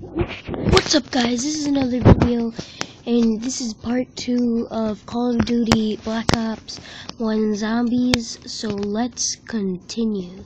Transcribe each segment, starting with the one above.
What's up guys, this is another video, and this is part 2 of Call of Duty Black Ops 1 Zombies, so let's continue.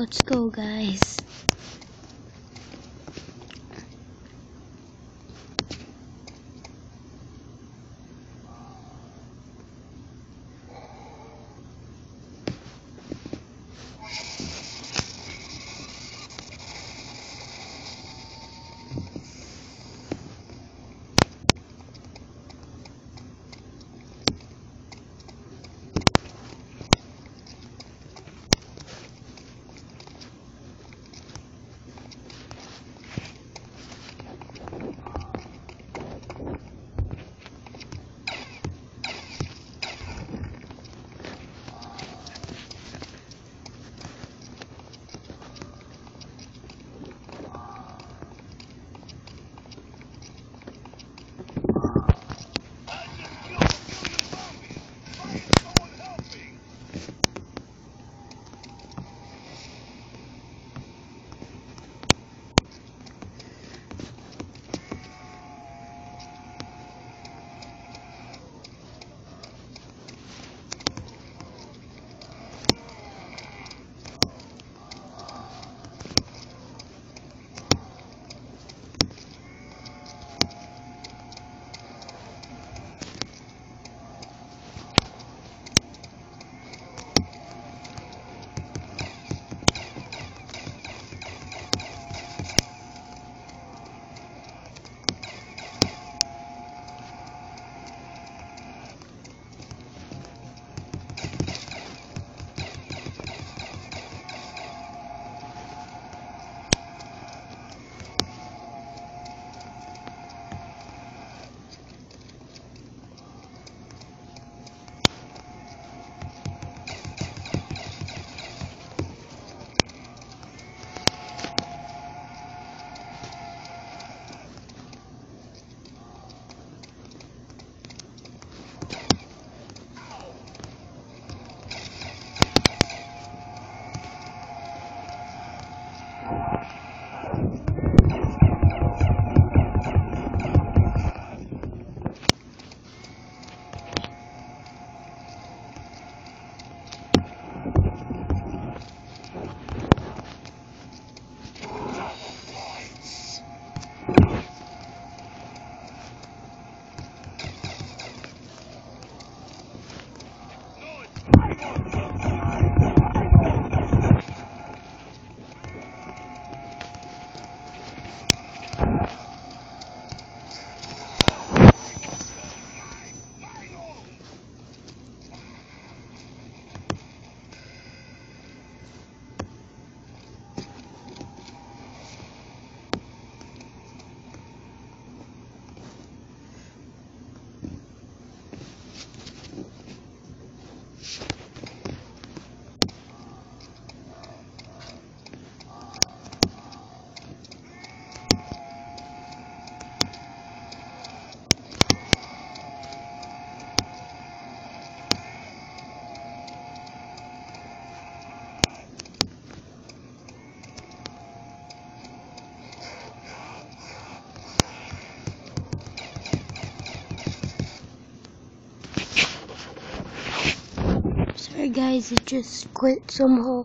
Let's go, guys. Guys, it just quit somehow.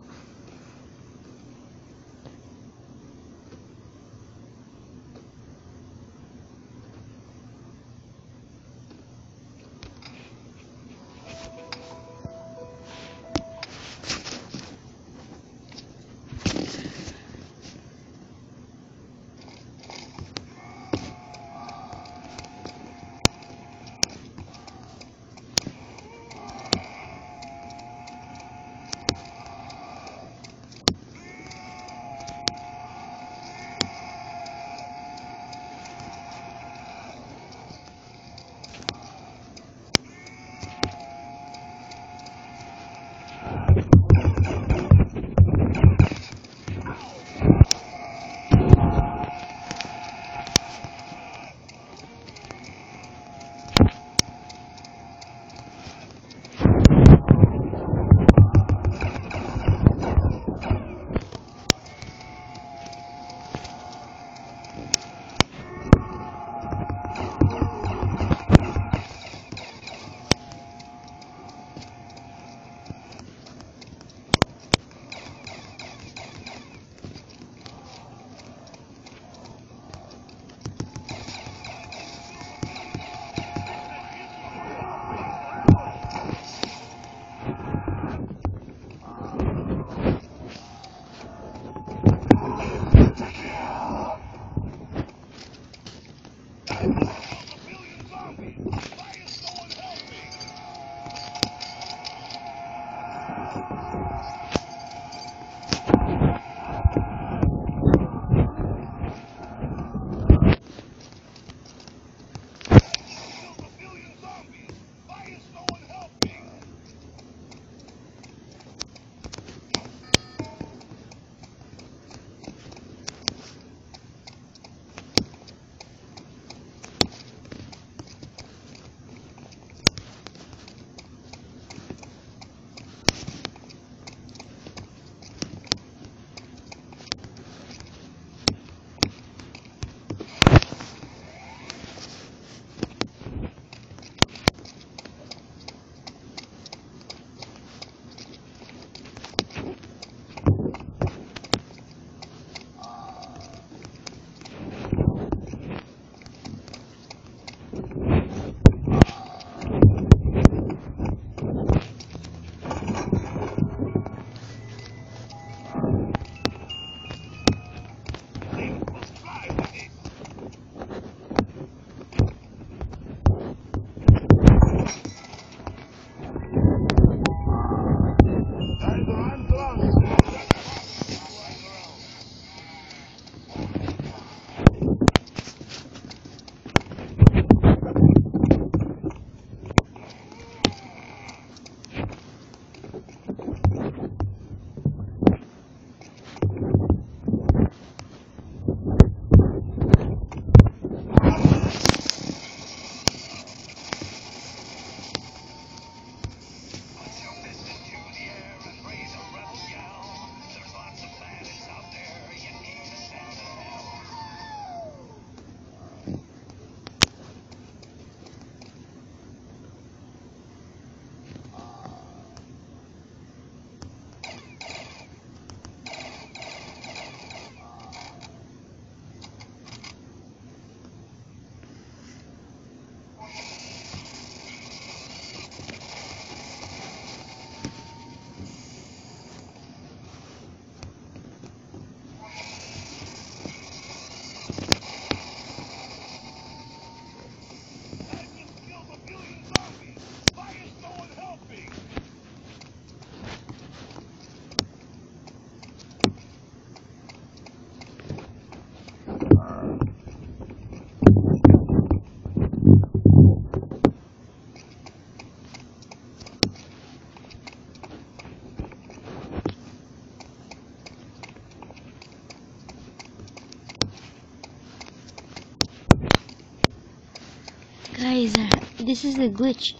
This is the glitch.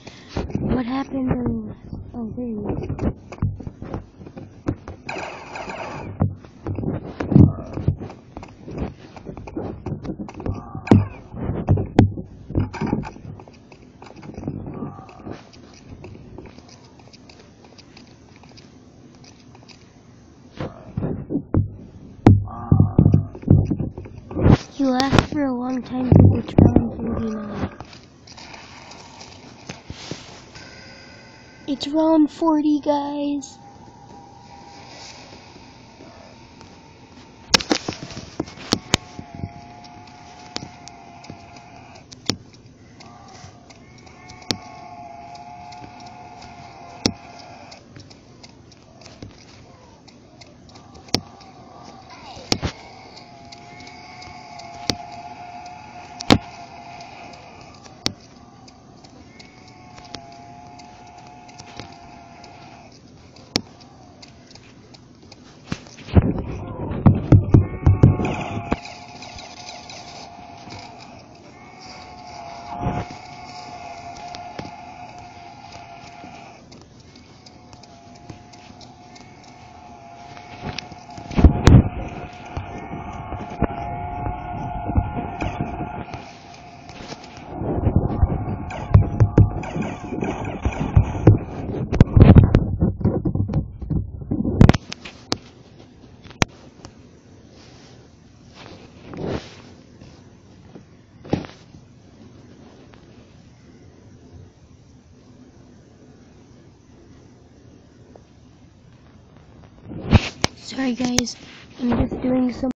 What happened. Oh, there you go. For a long time, to be. It's round 40, guys. Sorry guys, I'm just doing some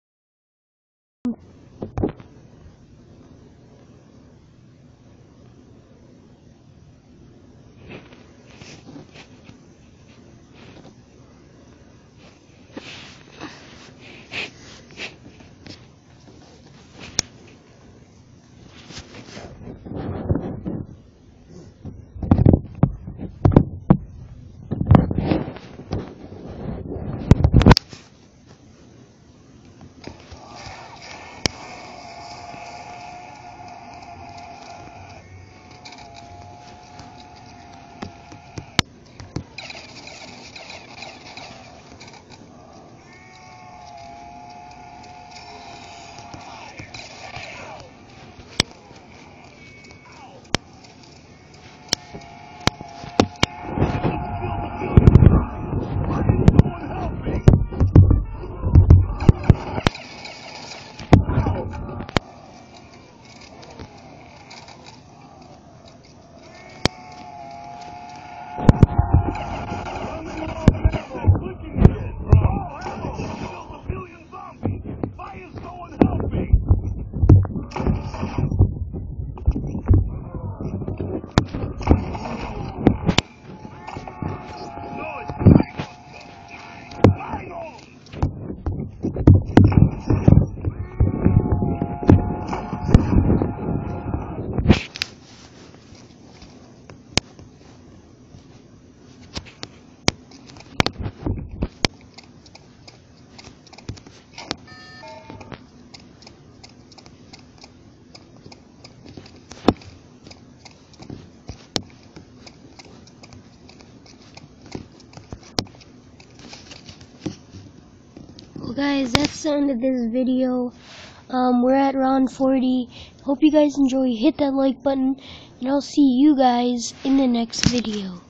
the end of this video. Um, we're at round 40. Hope you guys enjoy. Hit that like button, and I'll see you guys in the next video.